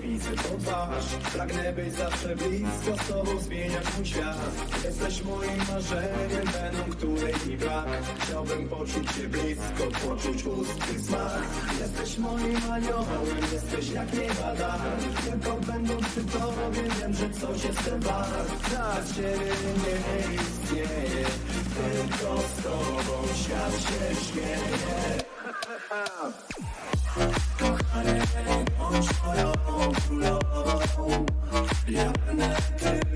widzę. Twarz Pragnę być zawsze blisko, z tobą zmieniać mój świat. Jesteś moim marzeniem, veną której mi brak. Chciałbym poczuć cię blisko, poczuć ustny smak. Jesteś moim aniołem, jesteś jak nieba dar. Tylko będąc przy tobie, wiem, że coś jestem wart. Bez ciebie nie istnieje Tylko z tobą świat się śmieje. Kochanie, bądź moją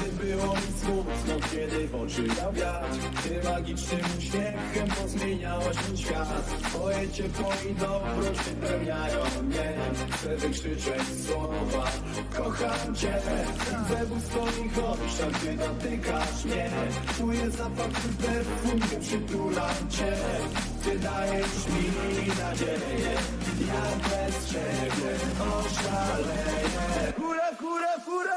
Kiedy było mi smutno, kiedy w oczy dał wiatr. Ty magicznym uśmiechem pozmieniałaś mój świat. Twoje ciepło i dobroć wypełniają mnie. Chcę wykrzyczeć słowa, kocham Cię. Widzę ból w twoich oczach, gdy dotykasz mnie. Czuję zapach twój perfum, gdy przytulam Cię. Ty dajesz mi nadzieję Ja bez Ciebie oszaleję. Hurra, hurra, hurra!